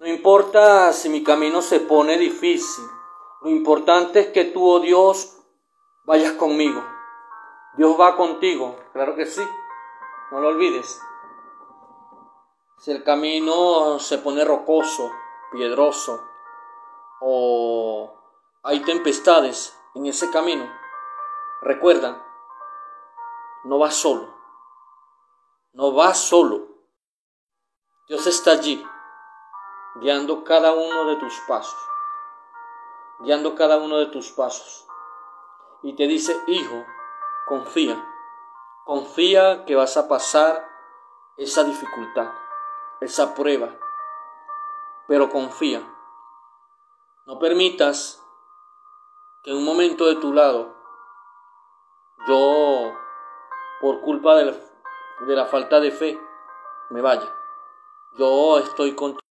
No importa si mi camino se pone difícil, lo importante es que tú, oh Dios, vayas conmigo. Dios va contigo, claro que sí, no lo olvides. Si el camino se pone rocoso, piedroso, o hay tempestades en ese camino, recuerda, no vas solo, no vas solo. Dios está allí guiando cada uno de tus pasos, guiando cada uno de tus pasos. Y te dice, hijo, confía, confía que vas a pasar esa dificultad, esa prueba, pero confía. No permitas que en un momento de tu lado yo, por culpa de la, falta de fe, me vaya. Yo estoy contigo.